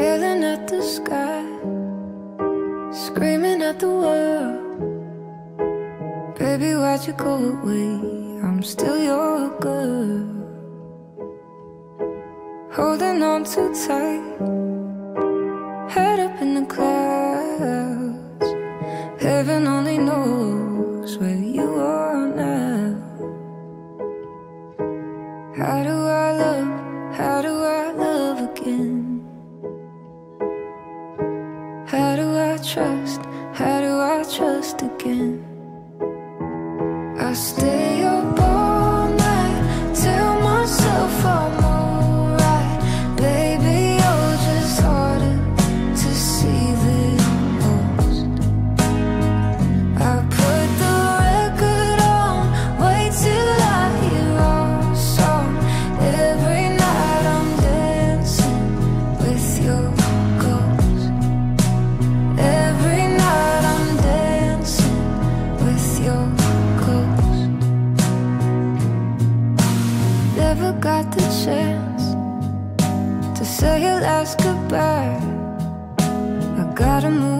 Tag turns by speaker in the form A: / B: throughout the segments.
A: Yelling at the sky Screaming at the world. Baby, why'd you go away? I'm still your girl. Holding on too tight Head up in the clouds. Heaven only knows where you are now. How do I love trust? How do I trust again? I stay your. Never got the chance to say last goodbye. I gotta move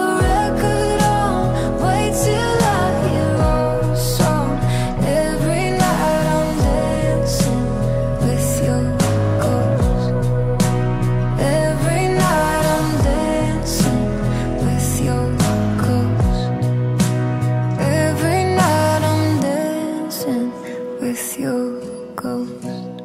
A: goes.